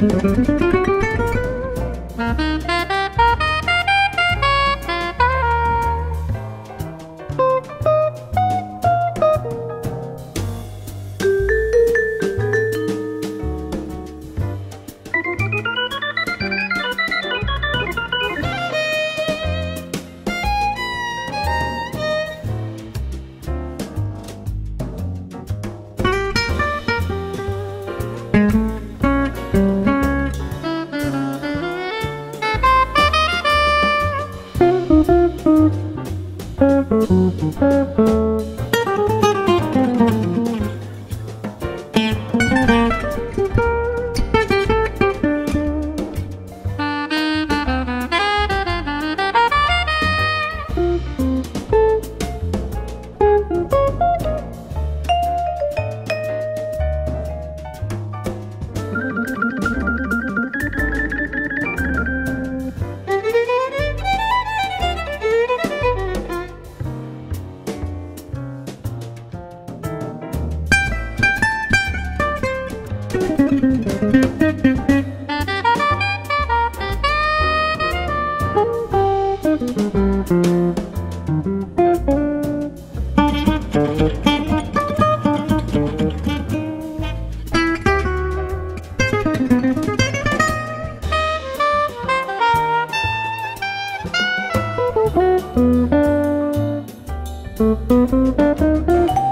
Música Thank you. Thank you.